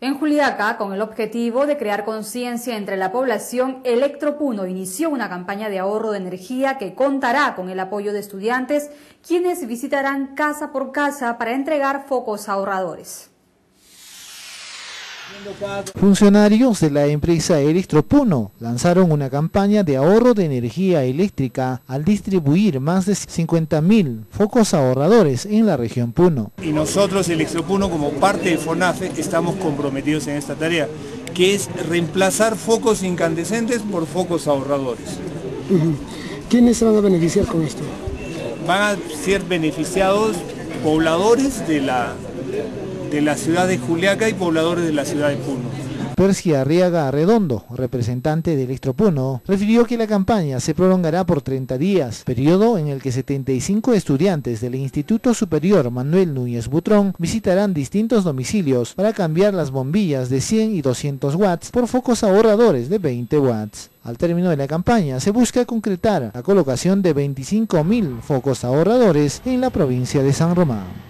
En Juliaca, con el objetivo de crear conciencia entre la población, Electropuno inició una campaña de ahorro de energía que contará con el apoyo de estudiantes, quienes visitarán casa por casa para entregar focos ahorradores. Funcionarios de la empresa Electropuno lanzaron una campaña de ahorro de energía eléctrica al distribuir más de 50.000 focos ahorradores en la región Puno. Y nosotros, Electropuno, como parte de FONAFE, estamos comprometidos en esta tarea, que es reemplazar focos incandescentes por focos ahorradores. ¿Quiénes se van a beneficiar con esto? Van a ser beneficiados pobladores de la de la ciudad de Juliaca y pobladores de la ciudad de Puno. Persia Arriaga Redondo, representante de Electropuno, refirió que la campaña se prolongará por 30 días, periodo en el que 75 estudiantes del Instituto Superior Manuel Núñez Butrón visitarán distintos domicilios para cambiar las bombillas de 100 y 200 watts por focos ahorradores de 20 watts. Al término de la campaña se busca concretar la colocación de 25.000 focos ahorradores en la provincia de San Román.